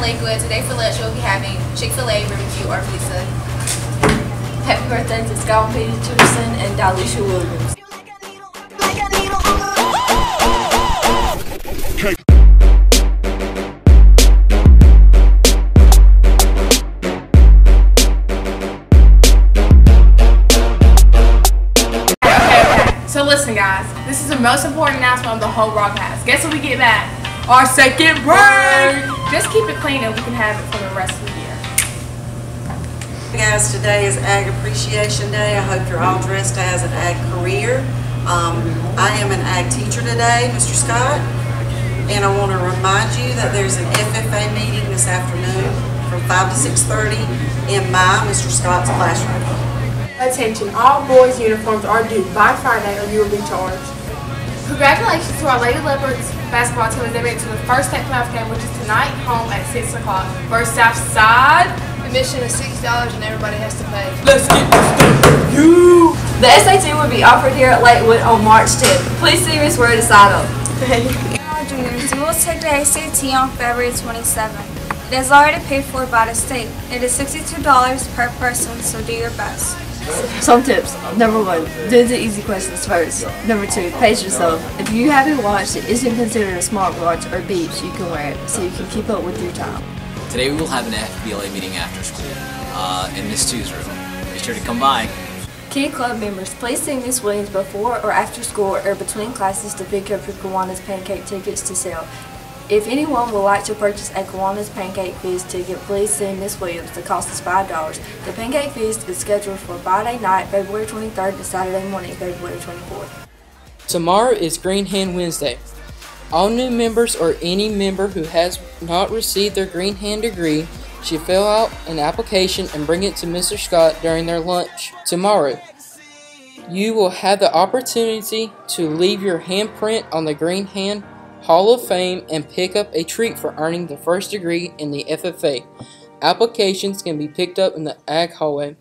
Lakewood. Today for lunch we'll be having Chick-fil-A, barbecue, or pizza. Happy birthday to Scott Peterson and Dalisha Williams. So listen, guys. This is the most important announcement of the whole broadcast. Guess what we get back? Our second break. Just keep it clean, and we can have it for the rest of the year. Hey guys, today is Ag Appreciation Day. I hope you're all dressed as an ag career. Um, I am an ag teacher today, Mr. Scott, and I want to remind you that there's an FFA meeting this afternoon from 5 to 6.30 in my, Mr. Scott's classroom. Attention, all boys' uniforms are due by Friday or you will be charged. Congratulations to our Lady Leopards basketball team as they made it to the first state playoff game, which is tonight home at 6 o'clock. First South Side. Admission is $6 and everybody has to pay. Let's get this done. you. The SAT will be offered here at Lakewood on March 10th. Please see Miss Where to sign up. Our juniors, you will take the ACT on February 27th. It is already paid for by the state. It is $62 per person, so do your best. Some tips. Number one, do the easy questions first. Number two, pace yourself. If you have a watch that isn't considered a smartwatch or beeps, you can wear it so you can keep up with your time. Today we will have an FBLA meeting after school uh, in Miss Tu's room. Be sure to come by. Key Club members, please see Miss Williams before or after school or between classes to pick up your Kiwanis Pancake tickets to sell. If anyone would like to purchase a Kiwanis Pancake Feast ticket, please send Miss Williams. The cost is $5. The Pancake Feast is scheduled for Friday night, February 23rd to Saturday morning, February 24th. Tomorrow is Green Hand Wednesday. All new members or any member who has not received their Green Hand degree should fill out an application and bring it to Mr. Scott during their lunch tomorrow. You will have the opportunity to leave your handprint on the Green Hand Hall of Fame and pick up a treat for earning the first degree in the FFA. Applications can be picked up in the Ag Hallway.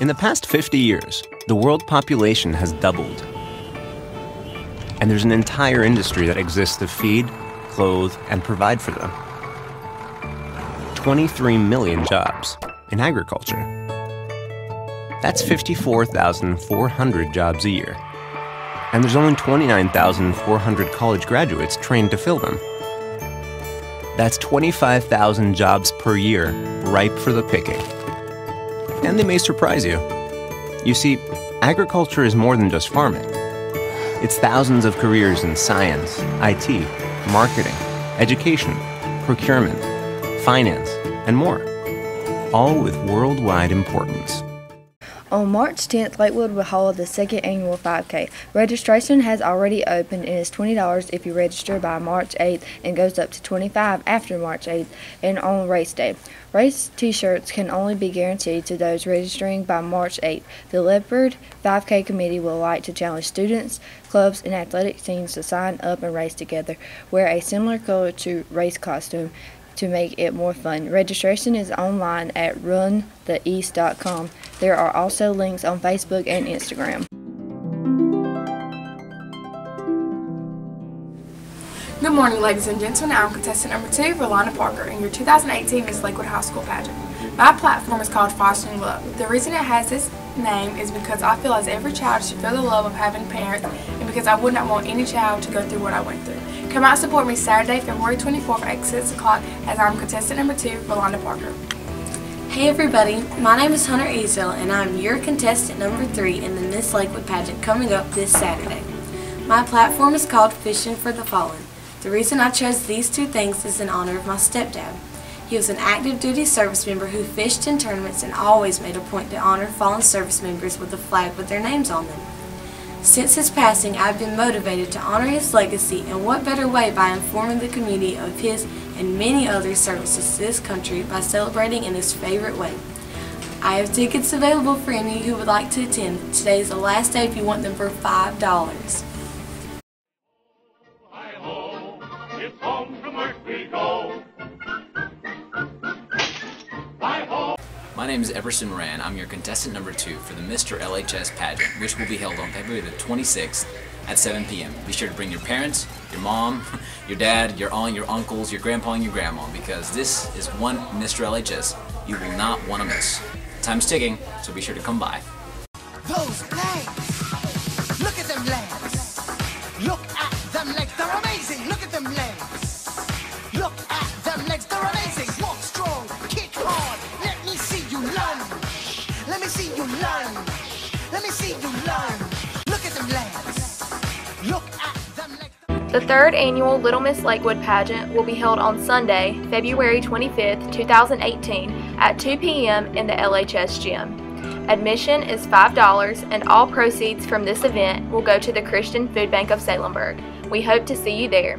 In the past 50 years, the world population has doubled. And there's an entire industry that exists to feed, clothe, and provide for them. 23 million jobs in agriculture. That's 54,400 jobs a year. And there's only 29,400 college graduates trained to fill them. That's 25,000 jobs per year ripe for the picking and they may surprise you. You see, agriculture is more than just farming. It's thousands of careers in science, IT, marketing, education, procurement, finance, and more, all with worldwide importance. On March 10th, Lakewood will hold the second annual 5K. Registration has already opened and is $20 if you register by March 8th and goes up to 25 after March 8th and on race day. Race t-shirts can only be guaranteed to those registering by March 8th. The Leopard 5K committee will like to challenge students, clubs, and athletic teams to sign up and race together. Wear a similar color to race costume to make it more fun. Registration is online at runtheeast.com. There are also links on Facebook and Instagram. Good morning, ladies and gentlemen. I'm contestant number two, Rolanda Parker, in your 2018 Miss Lakewood High School pageant. My platform is called Fostering Love. The reason it has this name is because I feel as every child should feel the love of having parents and because I would not want any child to go through what I went through. Come out and support me Saturday, February 24th at 6 o'clock as I'm contestant number two, Rolanda Parker. Hey everybody, my name is Hunter Ezel and I'm your contestant number three in the Miss Lakewood pageant coming up this Saturday. My platform is called Fishing for the Fallen. The reason I chose these two things is in honor of my stepdad. He was an active duty service member who fished in tournaments and always made a point to honor fallen service members with a flag with their names on them. Since his passing, I've been motivated to honor his legacy, and what better way by informing the community of his and many other services to this country by celebrating in his favorite way. I have tickets available for any who would like to attend. Today is the last day if you want them for $5. My name is Everson Moran. I'm your contestant number two for the Mr. LHS pageant, which will be held on February the 26th at 7 p.m. Be sure to bring your parents, your mom, your dad, your aunt, your uncles, your grandpa, and your grandma because this is one Mr. LHS you will not want to miss. Time's ticking, so be sure to come by. The third annual Little Miss Lakewood pageant will be held on Sunday, February 25th, 2018 at 2 p.m. in the LHS gym. Admission is $5 and all proceeds from this event will go to the Christian Food Bank of Salemburg. We hope to see you there.